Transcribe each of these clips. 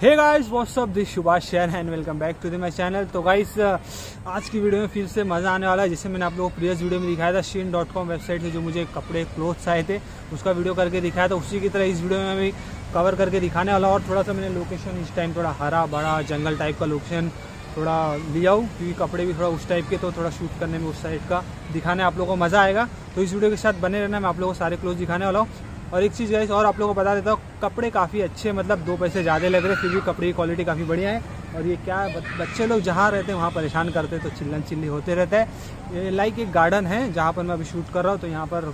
Hey guys what's up this Subhash शहर and welcome back to the my channel तो guys आज की video में फिर से मज़ा आने वाला है, जिसे मैंने आप लोगों को प्रीवियस वीडियो में दिखाया था शीन डॉट कॉम वेबसाइट से जो मुझे कपड़े क्लोथ्स आए थे, उसका वीडियो करके दिखाया था। उसी की तरह इस वीडियो में भी कवर करके दिखाने वाला और थोड़ा सा मैंने लोकेशन इस टाइम थोड़ा हरा बड़ा जंगल टाइप का लोकेशन थोड़ा लिया हूँ, क्योंकि कपड़े भी थोड़ा उस टाइप के तो थोड़ा शूट करने में उस साइड का दिखाने आप लोगों को मज़ा आएगा। तो इस वीडियो के साथ बने रहना, मैं आप लोगों को सारे क्लोथ दिखाने वाला हूँ। और एक चीज़ गाइस और आप लोगों को बता देता हूँ, कपड़े काफ़ी अच्छे मतलब दो पैसे ज़्यादा लग रहे फिर भी कपड़े की क्वालिटी काफ़ी बढ़िया है। और ये क्या बच्चे लोग जहाँ रहते हैं, वहाँ परेशान करते हैं तो चिल्लन चिल्ली होते रहते हैं। लाइक एक गार्डन है, जहाँ पर मैं अभी शूट कर रहा हूँ तो यहाँ पर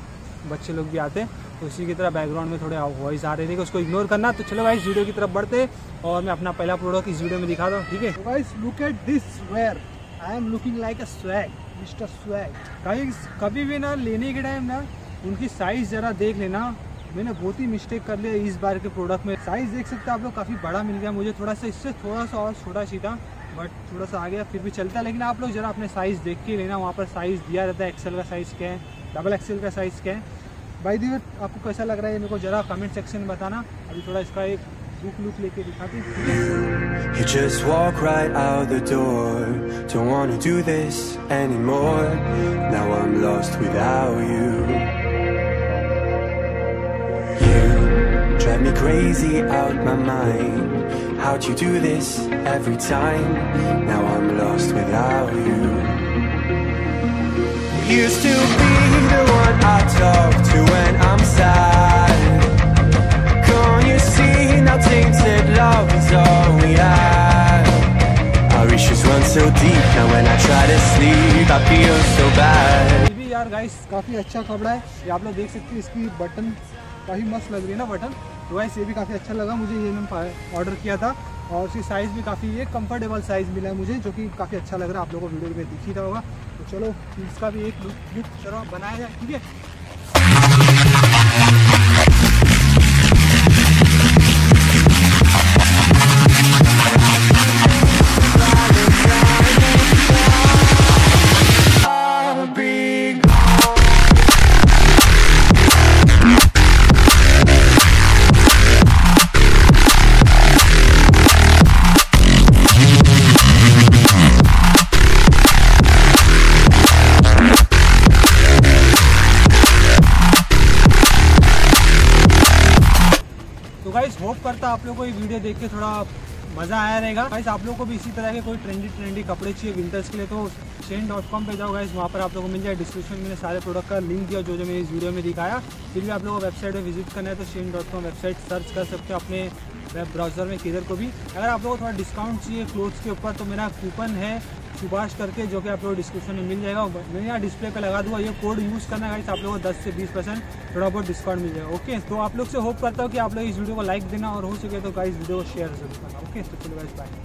बच्चे लोग भी आते हैं। तो उसी की तरह बैकग्राउंड में थोड़े वॉइस आ रहे थे उसको इग्नोर करना। तो चलो भाई वीडियो की तरफ़ बढ़ते और मैं अपना पहला प्रोडक्ट इस वीडियो में दिखा दूँ ठीक है? Guys look at this where I am looking like a swag mister swag कभी भी ना लेने के टाइम ना, उनकी साइज़ जरा देख लेना। मैंने बहुत ही मिस्टेक कर लिया इस बार के प्रोडक्ट में। साइज़ देख सकते हैं आप लोग, काफ़ी बड़ा मिल गया मुझे। थोड़ा सा इससे थोड़ा सा और छोटा सी था बट थोड़ा सा आ गया फिर भी चलता है। लेकिन आप लोग जरा अपने साइज़ देख के लेना, वहाँ पर साइज़ दिया रहता है। एक्सेल का साइज़ क्या है डबल एक्सेल का साइज़ क्या है। भाई दी आपको कैसा लग रहा है मेरे को जरा कमेंट सेक्शन में बताना। अभी थोड़ा इसका एक लुक लुक लेके दिखाते You just walk right out the door. Don't wanna do this anymore. Now I'm lost without you. You drive me crazy out my mind. How'd you do this every time? Now I'm lost without you. You used to be the one I talk to when I'm sad. Can't you see now tainted love is all we have? Our issues run so deep now when I try to sleep I feel so bad. ये भी यार guys काफ़ी अच्छा कपड़ा है ये आप लोग देख सकते हैं इसकी बटन काफ़ी मस्त लग रही है ना बटन तो वाइस ये भी काफ़ी अच्छा लगा मुझे, ये मैंने ऑर्डर किया था। और उसकी साइज़ भी काफ़ी, ये कंफर्टेबल साइज़ मिला है मुझे, जो कि काफ़ी अच्छा लग रहा है। आप लोगों को वीडियो में दिख ही रहा होगा। तो चलो, इसका भी एक लुक लुक चलो, बनाया जाए, ठीक है? होप करता आप लोगों को ये वीडियो देख के थोड़ा मज़ा आया रहेगा। गाइस आप लोगों को भी इसी तरह के कोई ट्रेंडी ट्रेंडी कपड़े चाहिए विंटर्स के लिए तो शेन डॉट कॉम पर जाओ गाइस वहाँ पर आप लोगों को मिल जाए डिस्क्रिप्शन में सारे प्रोडक्ट का लिंक दिया, जो जो मैंने इस वीडियो में दिखाया। फिर भी आप लोगों को वेबसाइट पर विज़िट करना है तो Shane dot com website search कर सकते हो अपने वेब ब्राउज़र में, किधर को भी। अगर आप लोगों को थोड़ा डिस्काउंट चाहिए क्लोथ्स के ऊपर तो मेरा कूपन है सुभाष करके जो कि आप लोग डिस्क्रिप्शन में मिल जाएगा। मैं यहाँ डिस्प्ले पे लगा दूँगा, ये कोड यूज़ करना है आप लोगों को 10 से 20 परसेंट थोड़ा बहुत डिस्काउंट मिल जाएगा। ओके तो आप लोग से होप करता हूँ कि आप लोग इस वीडियो को लाइक देना और हो सके तो गाइस वीडियो को शेयर ज़रूर करना। ओके तो चलो गाइस बाय